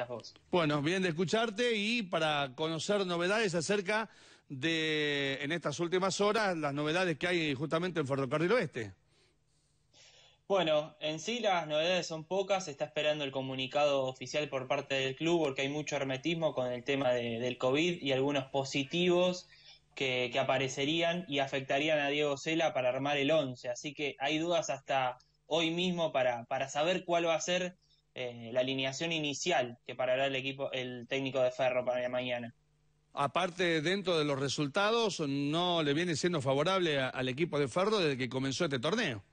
estás vos. Bueno, bien de escucharte y para conocer novedades acerca de, en estas últimas horas, las novedades que hay justamente en Ferrocarril Oeste. Bueno, en sí las novedades son pocas, se está esperando el comunicado oficial por parte del club porque hay mucho hermetismo con el tema del COVID y algunos positivos que, aparecerían y afectarían a Diego Sela para armar el 11, así que hay dudas hasta hoy mismo para, para saber cuál va a ser eh, la alineación inicial que parará el equipo, el técnico de Ferro para mañana. Aparte, dentro de los resultados, no le viene siendo favorable al equipo de Ferro desde que comenzó este torneo.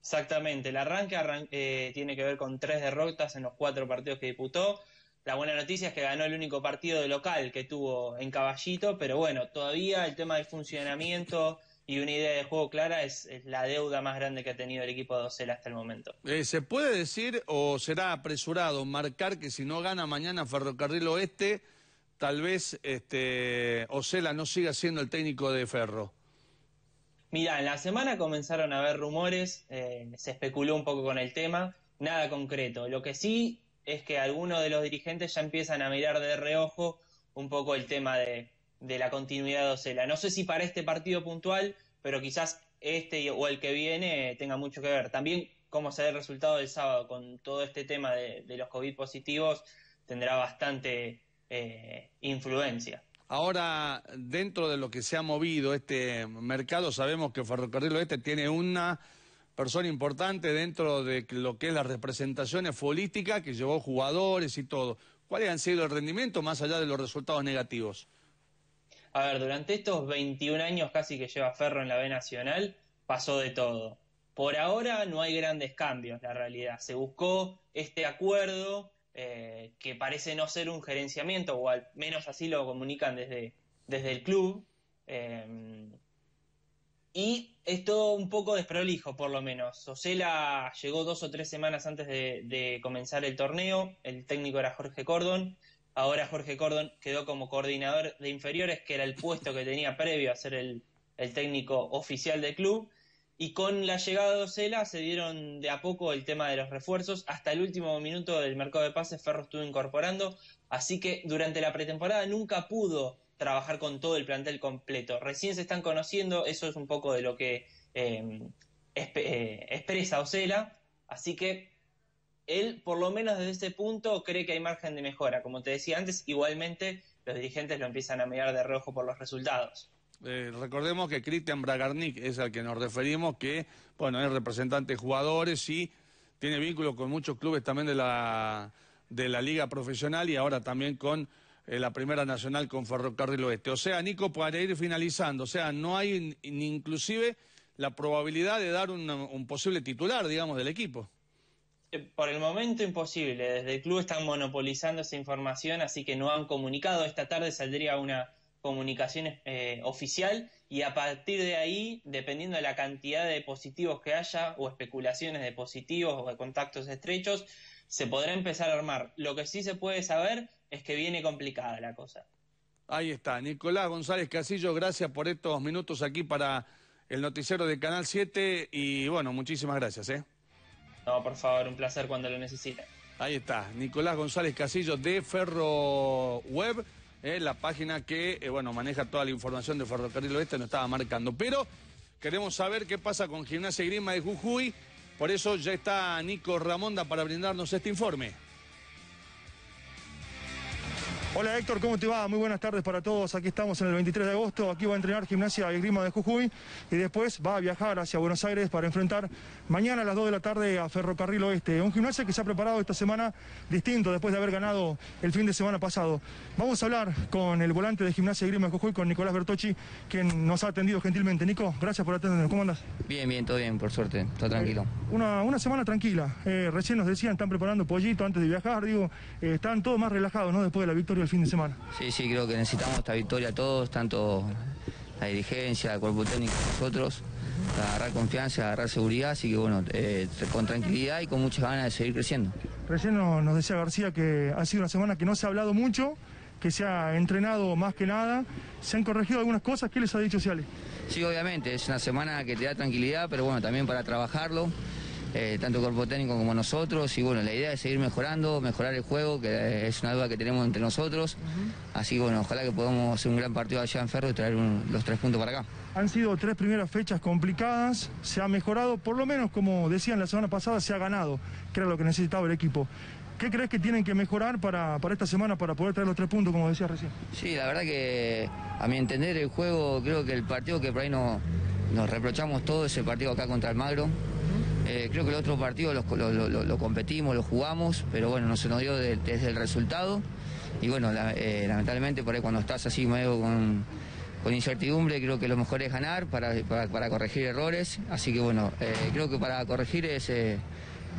Exactamente, el arranque eh, tiene que ver con tres derrotas en los cuatro partidos que disputó. La buena noticia es que ganó el único partido de local que tuvo en Caballito, pero bueno, todavía el tema del funcionamiento y una idea de juego clara es, la deuda más grande que ha tenido el equipo de Ocela hasta el momento. Eh, ¿Se puede decir o será apresurado marcar que si no gana mañana Ferrocarril Oeste, tal vez este, Ocela no siga siendo el técnico de Ferro? Mira, en la semana comenzaron a haber rumores, eh, se especuló un poco con el tema, nada concreto. Lo que sí es que algunos de los dirigentes ya empiezan a mirar de reojo un poco el tema de, la continuidad de Ocela. No sé si para este partido puntual, pero quizás este o el que viene tenga mucho que ver. También cómo se ve el resultado del sábado con todo este tema de, los COVID positivos tendrá bastante eh, influencia. Ahora, dentro de lo que se ha movido este mercado, sabemos que Ferrocarril Oeste tiene una persona importante dentro de lo que es las representaciones futbolísticas, que llevó jugadores y todo. ¿Cuáles han sido el rendimiento más allá de los resultados negativos? A ver, durante estos 21 años casi que lleva Ferro en la B Nacional, pasó de todo. Por ahora no hay grandes cambios, la realidad. Se buscó este acuerdo eh, que parece no ser un gerenciamiento, o al menos así lo comunican desde, desde el club. Eh, y es todo un poco desprolijo, por lo menos. Sosela llegó dos o tres semanas antes de, comenzar el torneo, el técnico era Jorge Cordon, ahora Jorge Cordon quedó como coordinador de inferiores, que era el puesto que tenía previo a ser el, técnico oficial del club, y con la llegada de Ocela se dieron de a poco el tema de los refuerzos. Hasta el último minuto del mercado de pases Ferro estuvo incorporando, así que durante la pretemporada nunca pudo trabajar con todo el plantel completo. Recién se están conociendo, eso es un poco de lo que eh, eh, expresa Ocela, así que él, por lo menos desde ese punto, cree que hay margen de mejora. Como te decía antes, igualmente los dirigentes lo empiezan a mirar de rojo por los resultados. Eh, recordemos que Cristian Bragarnik es al que nos referimos, que bueno es representante de jugadores y tiene vínculos con muchos clubes también de la, de la liga profesional y ahora también con eh, la primera nacional con Ferrocarril Oeste. O sea, Nico, para ir finalizando, o sea, no hay ni inclusive la probabilidad de dar un, posible titular, digamos, del equipo. Eh, por el momento imposible. Desde el club están monopolizando esa información, así que no han comunicado. Esta tarde saldría una comunicación eh, oficial y a partir de ahí, dependiendo de la cantidad de positivos que haya o especulaciones de positivos o de contactos estrechos, se podrá empezar a armar. Lo que sí se puede saber es que viene complicada la cosa. Ahí está, Nicolás González Casillo, gracias por estos minutos aquí para el noticiero de Canal 7 y bueno, muchísimas gracias. ¿eh? No, por favor, un placer cuando lo necesiten. Ahí está, Nicolás González Casillo de Ferro Web eh, la página que eh, bueno maneja toda la información de Ferrocarril Oeste, nos estaba marcando. Pero queremos saber qué pasa con Gimnasia Grima de Jujuy, por eso ya está Nico Ramonda para brindarnos este informe. Hola Héctor, ¿cómo te va? Muy buenas tardes para todos. Aquí estamos en el 23 de agosto. Aquí va a entrenar Gimnasia y Grima de Jujuy y después va a viajar hacia Buenos Aires para enfrentar mañana a las 2 de la tarde a Ferrocarril Oeste. Un gimnasia que se ha preparado esta semana distinto después de haber ganado el fin de semana pasado. Vamos a hablar con el volante de Gimnasia y Grima de Jujuy, con Nicolás Bertocci, quien nos ha atendido gentilmente. Nico, gracias por atendernos. ¿Cómo andas? Bien, bien, todo bien, por suerte. Todo tranquilo. Eh, una, semana tranquila. Eh, recién nos decían, están preparando pollito antes de viajar. Digo, eh, están todos más relajados, ¿no? Después de la victoria fin de semana. Sí, sí, creo que necesitamos esta victoria todos, tanto la dirigencia, el cuerpo técnico, nosotros, para agarrar confianza, agarrar seguridad, así que bueno, eh, con tranquilidad y con muchas ganas de seguir creciendo. Recién nos decía García que ha sido una semana que no se ha hablado mucho, que se ha entrenado más que nada, se han corregido algunas cosas, ¿qué les ha dicho Ciales? Sí, obviamente, es una semana que te da tranquilidad, pero bueno, también para trabajarlo eh, tanto el cuerpo técnico como nosotros. Y bueno, la idea es seguir mejorando, mejorar el juego, que es una duda que tenemos entre nosotros. Así que bueno, ojalá que podamos hacer un gran partido allá en Ferro y traer los tres puntos para acá. Han sido tres primeras fechas complicadas, se ha mejorado, por lo menos como decían la semana pasada, se ha ganado, que era lo que necesitaba el equipo. ¿Qué crees que tienen que mejorar para, para esta semana para poder traer los tres puntos, como decía recién? Sí, la verdad que a mi entender el juego, creo que el partido que por ahí no, nos reprochamos todo es el partido acá contra el Magro. Eh, creo que el otro partido lo, competimos, lo jugamos, pero bueno, no se nos dio desde el resultado. Y bueno, eh, lamentablemente por ahí cuando estás así medio con, con incertidumbre, creo que lo mejor es ganar para, para, corregir errores. Así que bueno, eh, creo que para corregir eh,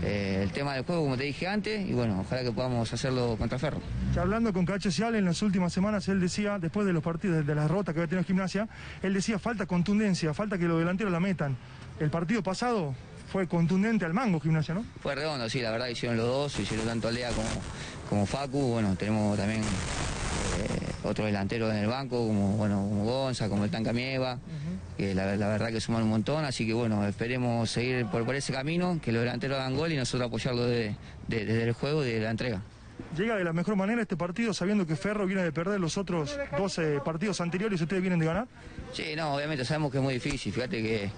el tema del juego, como te dije antes, y bueno, ojalá que podamos hacerlo contra Ferro. hablando con Cacho Cial en las últimas semanas, él decía, después de los partidos, de la derrota que había tenido Gimnasia, él decía falta contundencia, falta que los delanteros la metan. El partido pasado fue contundente al mango Gimnasia, ¿no? Fue redondo, sí, la verdad hicieron los dos, hicieron tanto Lea como, como Facu, bueno, tenemos también eh, otro delantero en el banco, como bueno, como Gonza, como el Tancamieva que la, verdad que suman un montón, así que bueno, esperemos seguir por, por ese camino, que los delanteros hagan gol y nosotros apoyarlo desde el juego y de la entrega. Llega de la mejor manera este partido sabiendo que Ferro viene de perder los otros 12 partidos anteriores y ustedes vienen de ganar? Sí, no, obviamente sabemos que es muy difícil, fíjate que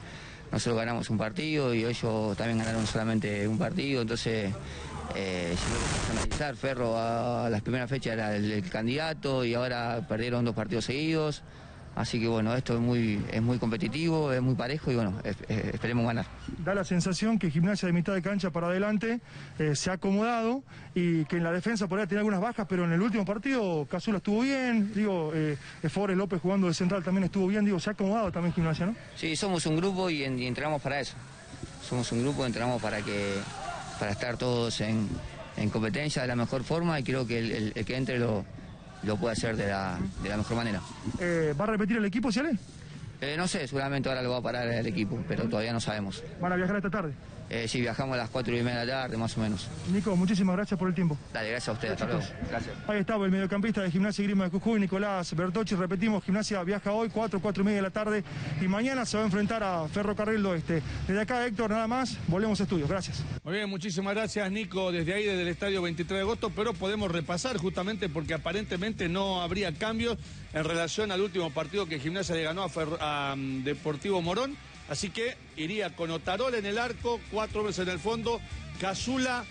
nosotros ganamos un partido y ellos también ganaron solamente un partido, entonces eh, si analizar, Ferro a las primeras fechas era el, candidato y ahora perdieron dos partidos seguidos. Así que bueno, esto es muy, es muy competitivo, es muy parejo y bueno, esperemos ganar. Da la sensación que Gimnasia de mitad de cancha para adelante eh, se ha acomodado y que en la defensa por ahí tiene algunas bajas, pero en el último partido Casula estuvo bien, digo, eh, Forest López jugando de central también estuvo bien, digo, se ha acomodado también Gimnasia, ¿no? Sí, somos un grupo y, entrenamos para eso. Somos un grupo, entrenamos para que para estar todos en, competencia de la mejor forma y creo que el que entre lo lo puede hacer de la, de la mejor manera. Eh, ¿Va a repetir el equipo, Ciale? Eh, no sé, seguramente ahora lo va a parar el equipo, pero todavía no sabemos. ¿Van a viajar esta tarde? Eh, sí, viajamos a las 4 y media de la tarde, más o menos. Nico, muchísimas gracias por el tiempo. Dale, gracias a ustedes, hasta luego. Gracias. Ahí estaba el mediocampista de Gimnasia y Grima de Jujuy, Nicolás Bertocci. Repetimos, Gimnasia viaja hoy, 4, 4 y media de la tarde, y mañana se va a enfrentar a Ferrocarril Oeste. Desde acá, Héctor, nada más, volvemos a estudios. Gracias. Muy bien, muchísimas gracias, Nico, desde ahí, desde el estadio 23 de agosto, pero podemos repasar justamente porque aparentemente no habría cambios en relación al último partido que Gimnasia le ganó a, a mm, Deportivo Morón Así que iría con Otarol en el arco, cuatro hombres en el fondo, Casula,